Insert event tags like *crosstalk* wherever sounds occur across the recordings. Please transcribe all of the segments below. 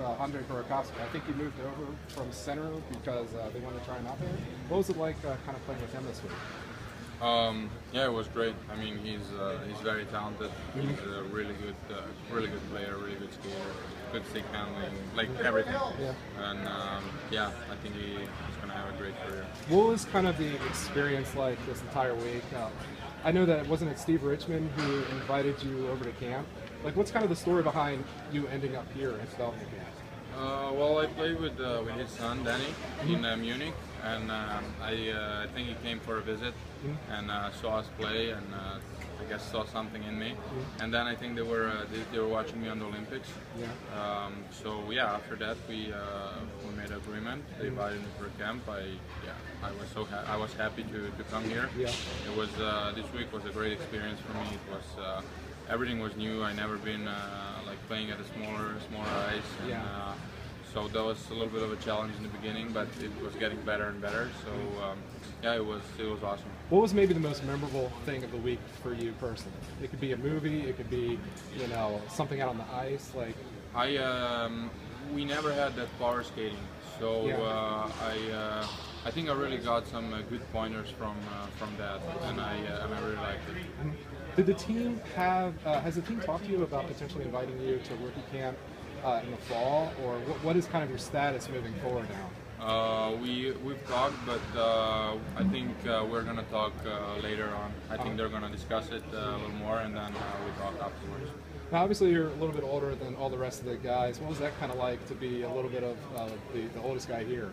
uh, Andre Burakovsky. I think he moved over from center because uh, they wanted to try him out there. What was it like uh, kind of playing with him this week? Um, yeah, it was great. I mean, he's uh, he's very talented. He's a really good, uh, really good player, really good skater, good stick handling, like everything. Yeah. And um, yeah, I think he, he's gonna have a great career. What was kind of the experience like this entire week? Uh, I know that wasn't it Steve Richmond who invited you over to camp. Like, what's kind of the story behind you ending up here at camp? Uh, well, I played with uh, with his son Danny in uh, Munich, and um, I uh, I think he came for a visit and uh, saw us play, and uh, I guess saw something in me. And then I think they were uh, they, they were watching me on the Olympics. Yeah. Um, so yeah, after that we uh, we made an agreement. They invited me for a camp. I yeah, I was so ha- I was happy to, to come here. Yeah. It was uh, this week was a great experience for me. It was uh, everything was new. I never been uh, like playing at a smaller smaller ice. And, Yeah. uh, so that was a little bit of a challenge in the beginning, but it was getting better and better. So um, yeah, it was it was awesome. What was maybe the most memorable thing of the week for you personally? It could be a movie, it could be, you know, something out on the ice. Like, I um, we never had that power skating, so Yeah. uh, I uh, I think I really got some uh, good pointers from uh, from that, and I uh, and I really liked it. Did the team have? Uh, has the team talked to you about potentially inviting you to rookie camp uh, in the fall, or what, what is kind of your status moving forward now? Uh, we we've talked, but uh, I think uh, we're gonna talk uh, later on. I think they're gonna discuss it uh, a little more, and then uh, we talk afterwards. Now, obviously, you're a little bit older than all the rest of the guys. What was that kind of like to be a little bit of uh, the, the oldest guy here?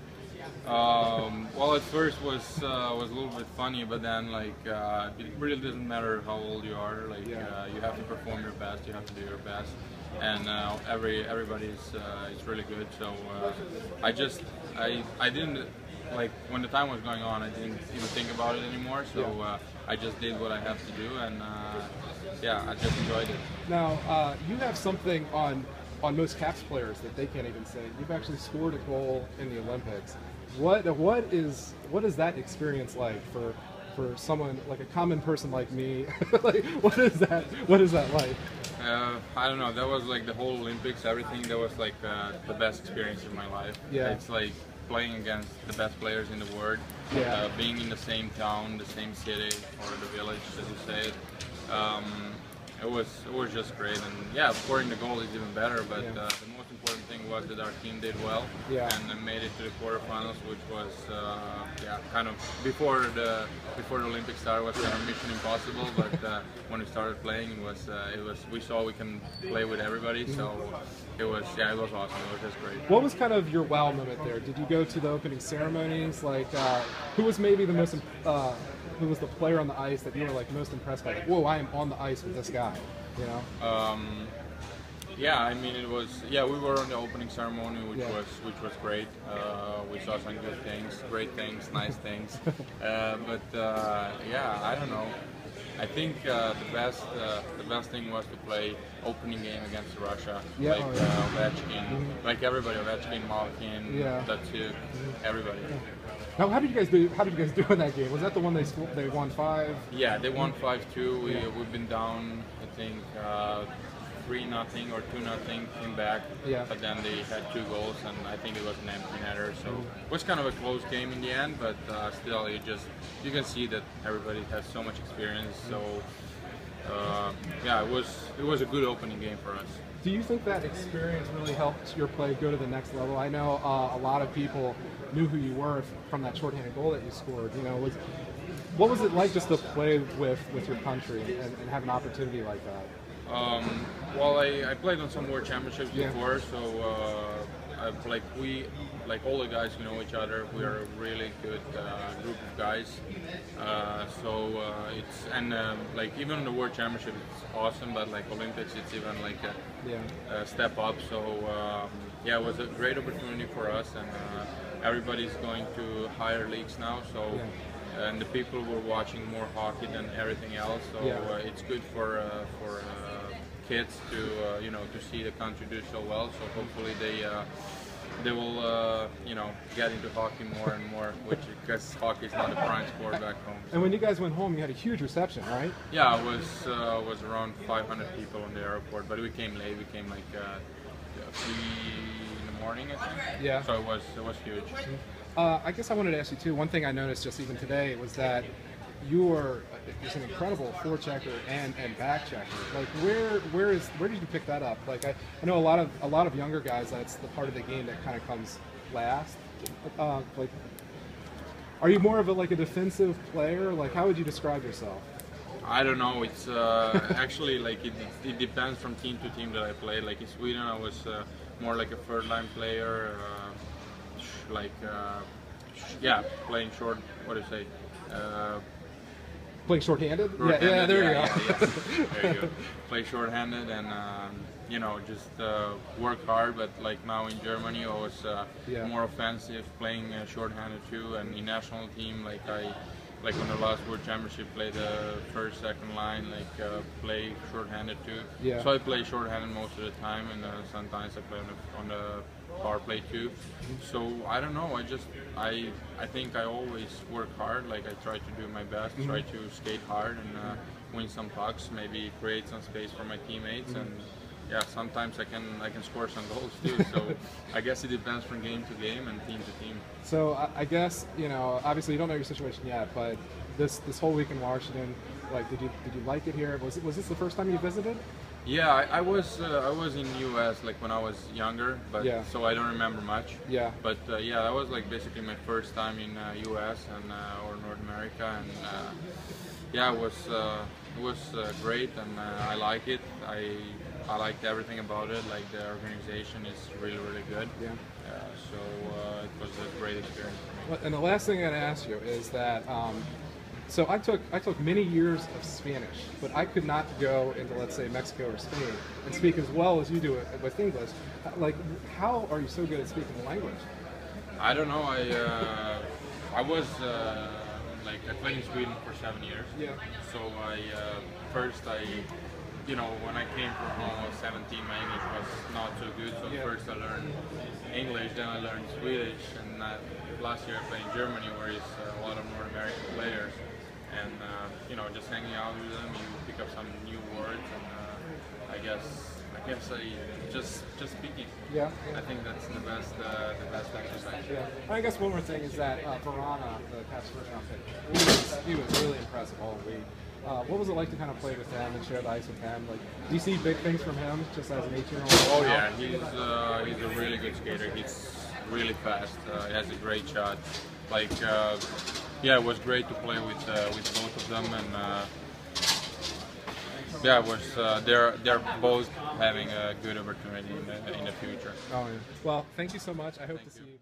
Um, well, at first was uh, was a little bit funny, but then like uh, it really doesn't matter how old you are. Like uh, you have to perform your best. You have to do your best, and uh, every everybody's uh, is really good. So uh, I just I I didn't like when the time was going on. I didn't even think about it anymore. So uh, I just did what I have to do, and uh, yeah, I just enjoyed it. Now, uh, you have something on on most Caps players that they can't even say. You've actually scored a goal in the Olympics. What what is what is that experience like for for someone like a common person like me? *laughs* like, what is that? What is that like? Uh, I don't know. That was like the whole Olympics, everything. That was like uh, the best experience in my life. Yeah. It's like playing against the best players in the world. Yeah. Uh, being in the same town, the same city, or the village, as you say it. Um, it was it was just great, and yeah, scoring the goal is even better. But Yeah. Was that our team did well Yeah. and then made it to the quarterfinals, which was uh, yeah kind of before the before the Olympics started was kind of mission impossible. But uh, *laughs* when we started playing, it was uh, it was we saw we can play with everybody, so it was yeah it was awesome. It was just great. What was kind of your wow moment there? Did you go to the opening ceremonies? Like, uh, who was maybe the most, imp- uh, who was the player on the ice that you were like most impressed by? Like, whoa, I am on the ice with this guy. You know? Um, yeah, I mean it was yeah we were on the opening ceremony, which Yeah. was which was great. Uh, we saw some good things, great things, nice things. *laughs* Uh, but uh, yeah, I don't know. I think uh, the best uh, the best thing was to play opening game against Russia, Yeah, like oh, yeah. Mm-hmm. uh, like everybody, Ovechkin, Malkin, Yeah. Datsyuk, everybody. Now, how did you guys do? How did you guys *laughs* do in that game? Was that the one they sco- they won five? Yeah, they won five two. We we've been down, I think, uh, three nothing or two nothing. Came back, Yeah. but then they had two goals, and I think it was an empty netter. So it was kind of a close game in the end, but uh, still, you just you can see that everybody has so much experience. So uh, yeah, it was it was a good opening game for us. Do you think that experience really helped your play go to the next level? I know uh, a lot of people knew who you were from that shorthanded goal that you scored. You know, was what was it like just to play with with your country and, and have an opportunity like that? Um, well, I, I played on some World Championships Yeah. before, so uh, I've, like we, like all the guys, you know each other. We are a really good uh, group of guys. Uh, so uh, it's and um, like even on the World Championship, it's awesome. But like Olympics, it's even like a, Yeah. a step up. So um, yeah, it was a great opportunity for us, and uh, everybody's going to higher leagues now. So. Yeah. And the people were watching more hockey than everything else, so Yeah. uh, it's good for uh, for uh, kids to uh, you know to see the country do so well. So hopefully they uh, they will uh, you know get into hockey more and more, which because hockey is not a prime sport back home. And when you guys went home, you had a huge reception, right? Yeah, it was uh, was around 500 people in the airport, but we came late. We came like uh, three morning. I think. Yeah. So it was it was huge. Uh, I guess I wanted to ask you too. One thing I noticed just even today was that you are just an incredible forechecker and, and back checker. Like where where is where did you pick that up? Like I, I know a lot of a lot of younger guys. That's the part of the game that kind of comes last. Uh, like, are you more of a like a defensive player? Like how would you describe yourself? I don't know. It's uh, *laughs* actually like it, it depends from team to team that I play. Like in Sweden, I was uh, more like a third line player, uh, like uh, yeah, playing short. What do you say? Uh, Playing shorthanded? Yeah, short-handed, yeah, there yeah, you go. yeah. *laughs* There you go. Play short-handed and um, you know just uh, work hard. But like now in Germany, I was uh, Yeah. more offensive, playing uh, short-handed too. And in national team, like I like on the last World Championship, play the first, second line, like uh, play short-handed too. Yeah. So I play short-handed most of the time, and uh, sometimes I play on the, on the power play too. So I don't know. I just I I think I always work hard. Like I try to do my best, try to skate hard and uh, win some pucks, maybe create some space for my teammates and. Yeah, sometimes I can I can score some goals too. So *laughs* I guess it depends from game to game and team to team. So I, I guess you know, obviously you don't know your situation yet, but this this whole week in Washington, like, did you did you like it here? Was it, was this the first time you visited? Yeah, I, I was uh, I was in U.S. like when I was younger, but Yeah. so I don't remember much. Yeah. But uh, yeah, that was like basically my first time in uh, U.S. and uh, or North America, and uh, yeah, it was uh, it was uh, great, and uh, I like it. I I liked everything about it. Like the organization is really really good. Yeah. Uh, so uh, it was a great experience for me. Well, And the last thing I'd ask you is that, um, so I took I took many years of Spanish, but I could not go into let's say Mexico or Spain and speak as well as you do it with English. Like, how are you so good at speaking the language? I don't know. I uh, I was uh, like I played in Sweden for seven years. Yeah. So I uh, first I, you know, when I came from home, I was 17. My English was not so good. So Yeah. first I learned English, then I learned Swedish, and last year I played in Germany, where is uh, a lot of North American players, and uh, you know, just hanging out with them, you pick up some new words, and uh, I guess I guess I just just speaking. Yeah. I think that's the best uh, the best exercise. Yeah. I guess one more thing is that uh, Vrana, the Caps first round pick, he was, he was really impressive all week. Uh, what was it like to kind of play with him and share the ice with him? Like, do you see big things from him just as an 18-year-old? Oh yeah, he's uh, he's a really good skater. He's really fast. Uh, he has a great shot. Like uh, yeah, it was great to play with uh, with both of them, and uh, yeah, it was uh, they're they're both having a good opportunity in the, in the future. Oh, yeah. Well, thank you so much. I hope Thank to you. see you back.